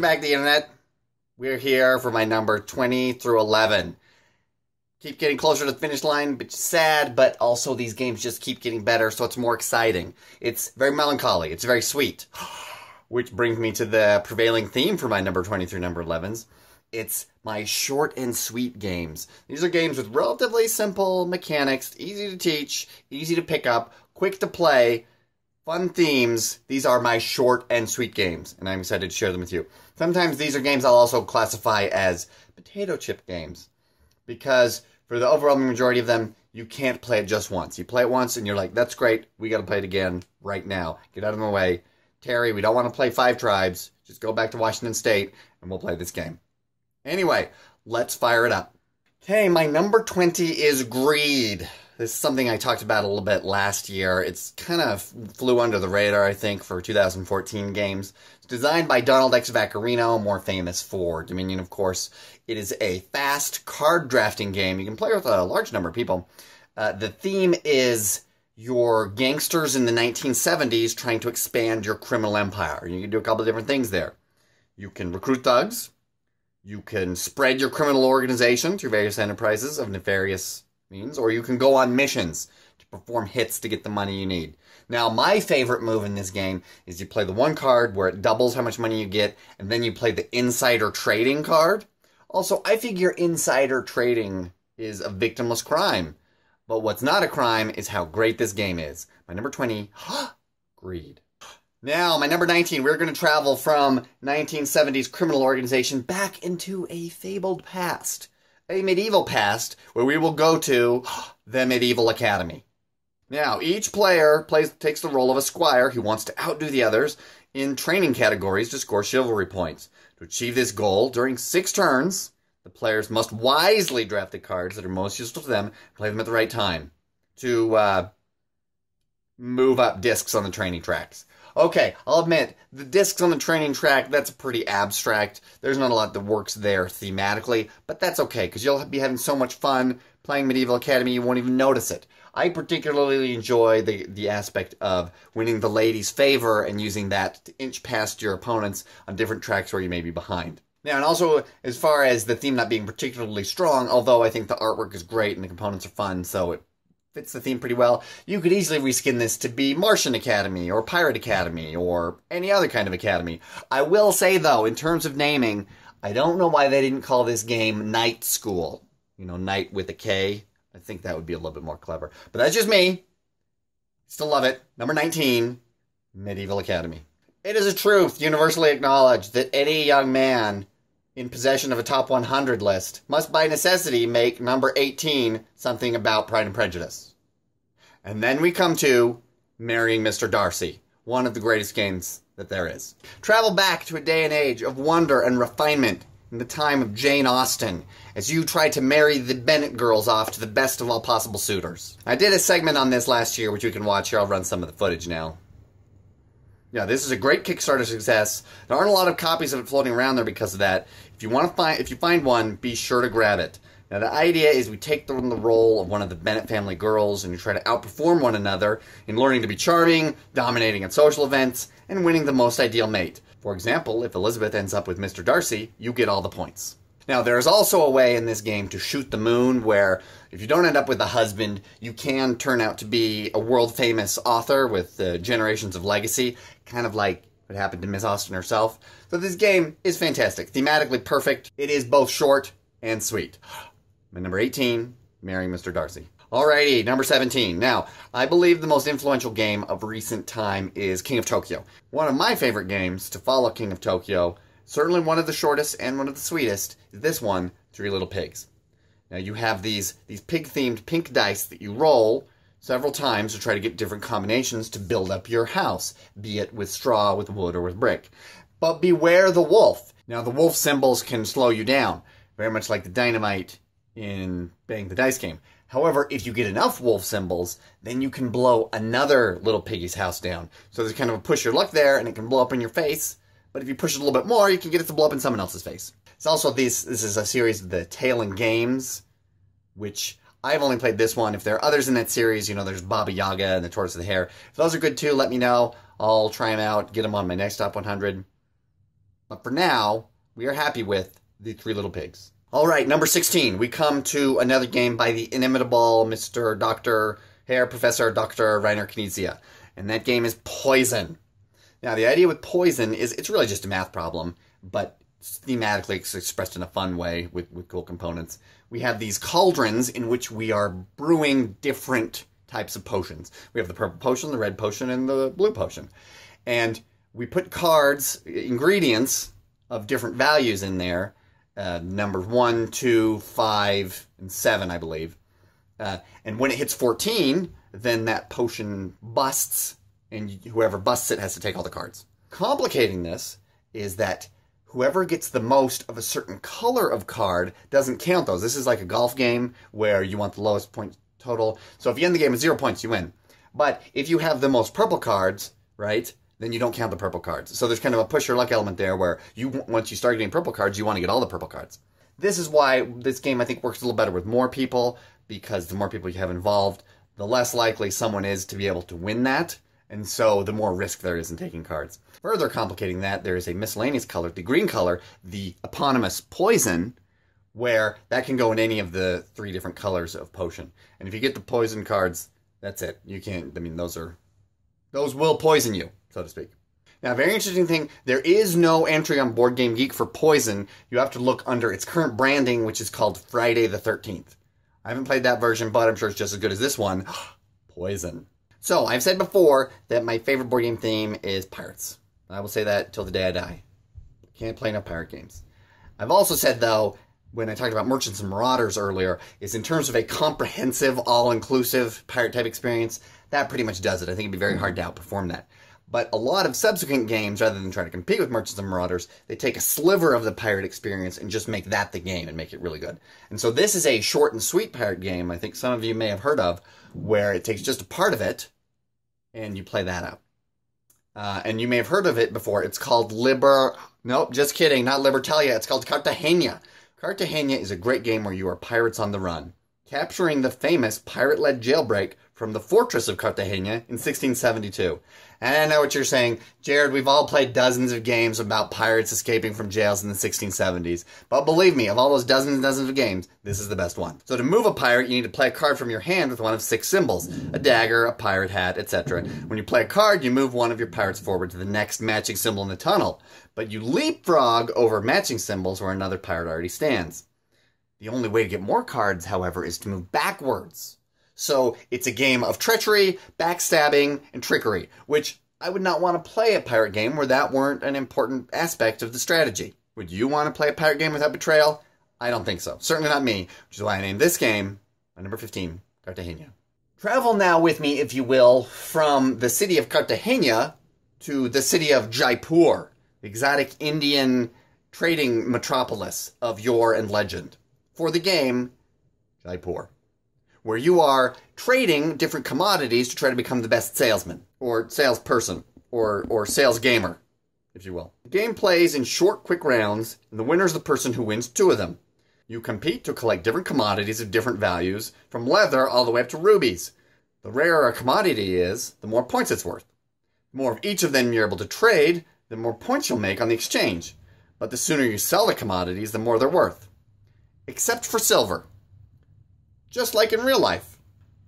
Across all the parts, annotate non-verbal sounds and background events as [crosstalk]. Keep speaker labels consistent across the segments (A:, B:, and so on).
A: Welcome back to the internet. We're here for my number 20 through 11. Keep getting closer to the finish line, but sad, but also these games just keep getting better, so it's more exciting. It's very melancholy, it's very sweet. [gasps] Which brings me to the prevailing theme for my number 20 through number 11s. It's my short and sweet games. These are games with relatively simple mechanics, easy to teach, easy to pick up, quick to play, fun themes. These are my short and sweet games, and I'm excited to share them with you. Sometimes these are games I'll also classify as potato chip games because for the overwhelming majority of them, you can't play it just once. You play it once and you're like, that's great. We got to play it again right now. Get out of my way. Terry, we don't want to play Five Tribes. Just go back to Washington State and we'll play this game. Anyway, let's fire it up. Okay, my number 20 is Greed. This is something I talked about a little bit last year. It's kind of flew under the radar, I think, for 2014 games. Designed by Donald X. Vaccarino, more famous for Dominion, of course. It is a fast card drafting game. You can play with a large number of people. Uh, the theme is your gangsters in the 1970s trying to expand your criminal empire. You can do a couple of different things there. You can recruit thugs. You can spread your criminal organization through various enterprises of nefarious means, or you can go on missions to perform hits to get the money you need. Now, my favorite move in this game is you play the one card where it doubles how much money you get, and then you play the insider trading card. Also, I figure insider trading is a victimless crime. But what's not a crime is how great this game is. My number 20, [gasps] greed. Now, my number 19, we're going to travel from 1970s criminal organization back into a fabled past a medieval past where we will go to [gasps] the Medieval Academy. Now, each player plays takes the role of a squire who wants to outdo the others in training categories to score chivalry points. To achieve this goal, during six turns, the players must wisely draft the cards that are most useful to them and play them at the right time to uh, move up discs on the training tracks. Okay, I'll admit, the discs on the training track, that's pretty abstract. There's not a lot that works there thematically, but that's okay, because you'll be having so much fun playing Medieval Academy, you won't even notice it. I particularly enjoy the, the aspect of winning the lady's favor and using that to inch past your opponents on different tracks where you may be behind. Now, and also, as far as the theme not being particularly strong, although I think the artwork is great and the components are fun, so it fits the theme pretty well. You could easily reskin this to be Martian Academy or Pirate Academy or any other kind of academy. I will say though, in terms of naming, I don't know why they didn't call this game Night School. You know, Night with a K. I think that would be a little bit more clever. But that's just me. Still love it. Number 19, Medieval Academy. It is a truth universally acknowledged that any young man in possession of a top 100 list must by necessity make number 18 something about Pride and Prejudice. And then we come to Marrying Mr. Darcy, one of the greatest games that there is. Travel back to a day and age of wonder and refinement in the time of Jane Austen, as you tried to marry the Bennet girls off to the best of all possible suitors. I did a segment on this last year, which you can watch here. I'll run some of the footage now. Yeah, this is a great Kickstarter success. There aren't a lot of copies of it floating around there because of that. If you want to find, if you find one, be sure to grab it. Now, the idea is we take the, the role of one of the Bennet family girls and you try to outperform one another in learning to be charming, dominating at social events, and winning the most ideal mate. For example, if Elizabeth ends up with Mr. Darcy, you get all the points. Now, there's also a way in this game to shoot the moon where if you don't end up with a husband, you can turn out to be a world famous author with uh, generations of legacy, kind of like what happened to Miss Austen herself. So, this game is fantastic. Thematically perfect. It is both short and sweet. My number 18, Marrying Mr. Darcy. Alrighty, number 17. Now, I believe the most influential game of recent time is King of Tokyo. One of my favorite games to follow King of Tokyo Certainly one of the shortest and one of the sweetest is this one, Three Little Pigs. Now you have these, these pig-themed pink dice that you roll several times to try to get different combinations to build up your house, be it with straw, with wood, or with brick. But beware the wolf. Now the wolf symbols can slow you down, very much like the dynamite in Bang the Dice game. However, if you get enough wolf symbols, then you can blow another little piggy's house down. So there's kind of a push your luck there, and it can blow up in your face, but if you push it a little bit more, you can get it to blow up in someone else's face. It's also these. This is a series of the and Games, which I've only played this one. If there are others in that series, you know, there's Baba Yaga and the Tortoise of the Hare. If those are good too, let me know. I'll try them out, get them on my next top 100. But for now, we are happy with the Three Little Pigs. All right, number 16. We come to another game by the inimitable Mr. Dr. Herr Professor Dr. Reiner Knizia. And that game is Poison. Now, the idea with Poison is it's really just a math problem, but thematically it's expressed in a fun way with, with cool components. We have these cauldrons in which we are brewing different types of potions. We have the purple potion, the red potion, and the blue potion. And we put cards, ingredients of different values in there, uh, numbers 1, 2, 5, and 7, I believe. Uh, and when it hits 14, then that potion busts, and whoever busts it has to take all the cards. Complicating this is that whoever gets the most of a certain color of card doesn't count those. This is like a golf game where you want the lowest point total. So if you end the game with zero points, you win. But if you have the most purple cards, right, then you don't count the purple cards. So there's kind of a push your luck element there where you once you start getting purple cards, you want to get all the purple cards. This is why this game I think works a little better with more people because the more people you have involved, the less likely someone is to be able to win that. And so the more risk there is in taking cards. Further complicating that, there is a miscellaneous color, the green color, the eponymous poison, where that can go in any of the three different colors of potion. And if you get the poison cards, that's it. You can't, I mean, those are, those will poison you, so to speak. Now, very interesting thing, there is no entry on Board Game Geek for Poison. You have to look under its current branding, which is called Friday the 13th. I haven't played that version, but I'm sure it's just as good as this one. [gasps] Poison. So, I've said before that my favorite board game theme is pirates. I will say that till the day I die. Can't play enough pirate games. I've also said, though, when I talked about Merchants and Marauders earlier, is in terms of a comprehensive, all-inclusive pirate type experience, that pretty much does it. I think it'd be very hard to outperform that. But a lot of subsequent games, rather than trying to compete with Merchants and Marauders, they take a sliver of the pirate experience and just make that the game and make it really good. And so this is a short and sweet pirate game I think some of you may have heard of, where it takes just a part of it and you play that out. Uh, and you may have heard of it before. It's called Liber. Nope, just kidding. Not Libertalia. It's called Cartagena. Cartagena is a great game where you are pirates on the run, capturing the famous pirate led jailbreak from the fortress of Cartagena in 1672. And I know what you're saying, Jared, we've all played dozens of games about pirates escaping from jails in the 1670s. But believe me, of all those dozens and dozens of games, this is the best one. So to move a pirate, you need to play a card from your hand with one of six symbols. A dagger, a pirate hat, etc. When you play a card, you move one of your pirates forward to the next matching symbol in the tunnel. But you leapfrog over matching symbols where another pirate already stands. The only way to get more cards, however, is to move backwards. So it's a game of treachery, backstabbing, and trickery, which I would not want to play a pirate game where that weren't an important aspect of the strategy. Would you want to play a pirate game without betrayal? I don't think so. Certainly not me, which is why I named this game, my number 15, Cartagena. Travel now with me, if you will, from the city of Cartagena to the city of Jaipur, the exotic Indian trading metropolis of yore and legend. For the game, Jaipur where you are trading different commodities to try to become the best salesman or salesperson or, or sales gamer, if you will. The game plays in short, quick rounds, and the winner is the person who wins two of them. You compete to collect different commodities of different values, from leather all the way up to rubies. The rarer a commodity is, the more points it's worth. The more of each of them you're able to trade, the more points you'll make on the exchange. But the sooner you sell the commodities, the more they're worth. Except for silver just like in real life.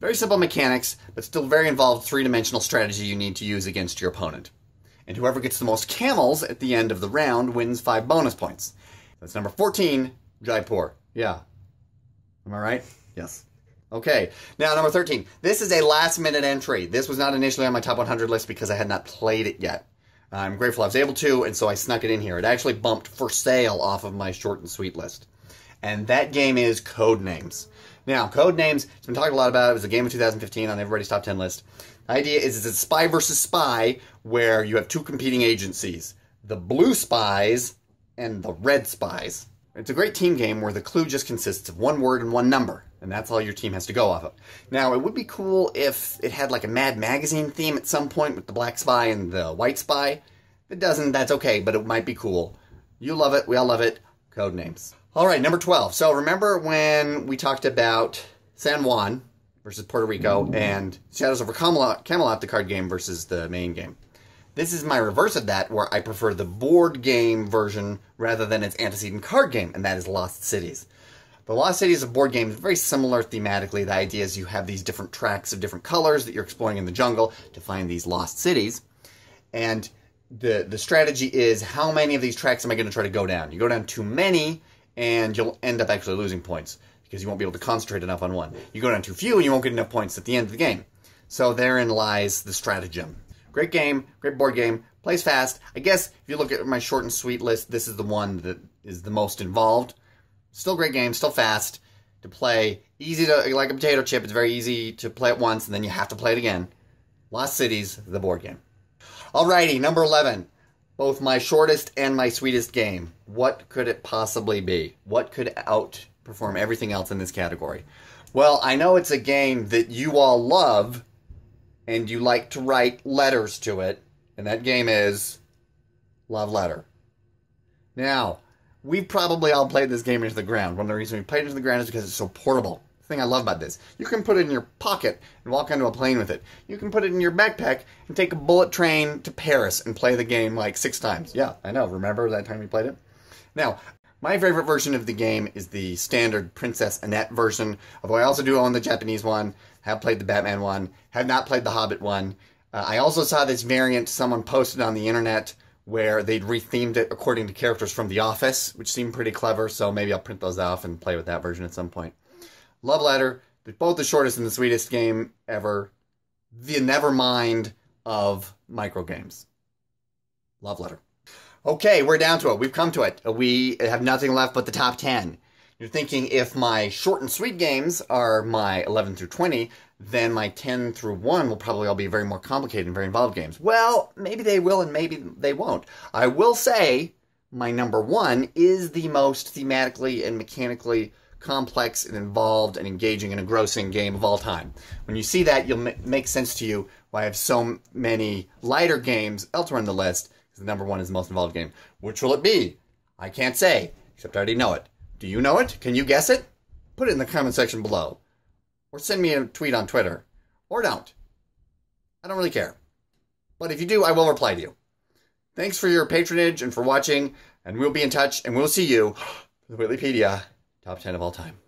A: Very simple mechanics, but still very involved three dimensional strategy you need to use against your opponent. And whoever gets the most camels at the end of the round wins five bonus points. That's number 14, Jaipur. Yeah. Am I right? Yes. Okay, now number 13. This is a last minute entry. This was not initially on my top 100 list because I had not played it yet. I'm grateful I was able to, and so I snuck it in here. It actually bumped for sale off of my short and sweet list. And that game is Codenames. Now, Codenames, it's been talked a lot about. It was a game of 2015 on everybody's top 10 list. The idea is it's a spy versus spy where you have two competing agencies the blue spies and the red spies. It's a great team game where the clue just consists of one word and one number, and that's all your team has to go off of. Now, it would be cool if it had like a Mad Magazine theme at some point with the black spy and the white spy. If it doesn't, that's okay, but it might be cool. You love it, we all love it. Codenames. All right, number 12. So remember when we talked about San Juan versus Puerto Rico mm-hmm. and Shadows over Camelot, Camelot, the card game versus the main game. This is my reverse of that, where I prefer the board game version rather than its antecedent card game, and that is Lost Cities. The Lost Cities of board game is very similar thematically. The idea is you have these different tracks of different colors that you're exploring in the jungle to find these lost cities. And the the strategy is how many of these tracks am I going to try to go down? You go down too many, and you'll end up actually losing points because you won't be able to concentrate enough on one. You go down too few, and you won't get enough points at the end of the game. So therein lies the stratagem. Great game, great board game, plays fast. I guess if you look at my short and sweet list, this is the one that is the most involved. Still great game, still fast to play. Easy to, like a potato chip, it's very easy to play it once and then you have to play it again. Lost Cities, the board game. Alrighty, number 11. Both my shortest and my sweetest game. What could it possibly be? What could outperform everything else in this category? Well, I know it's a game that you all love and you like to write letters to it, and that game is Love Letter. Now, we've probably all played this game into the ground. One of the reasons we played it into the ground is because it's so portable. Thing I love about this. You can put it in your pocket and walk onto a plane with it. You can put it in your backpack and take a bullet train to Paris and play the game like six times. Yeah, I know. Remember that time we played it? Now, my favorite version of the game is the standard Princess Annette version, although I also do own the Japanese one, have played the Batman one, have not played the Hobbit one. Uh, I also saw this variant someone posted on the internet where they'd rethemed it according to characters from The Office, which seemed pretty clever, so maybe I'll print those off and play with that version at some point. Love Letter, both the shortest and the sweetest game ever. The Nevermind of micro games. Love Letter. Okay, we're down to it. We've come to it. We have nothing left but the top 10. You're thinking if my short and sweet games are my 11 through 20, then my 10 through 1 will probably all be very more complicated and very involved games. Well, maybe they will and maybe they won't. I will say my number 1 is the most thematically and mechanically complex and involved and engaging and engrossing game of all time. When you see that, you'll make sense to you why I have so many lighter games elsewhere on the list Because the number one is the most involved game. Which will it be? I can't say, except I already know it. Do you know it? Can you guess it? Put it in the comment section below. Or send me a tweet on Twitter. Or don't. I don't really care. But if you do, I will reply to you. Thanks for your patronage and for watching, and we'll be in touch, and we'll see you, [gasps] the Wikipedia top 10 of all time.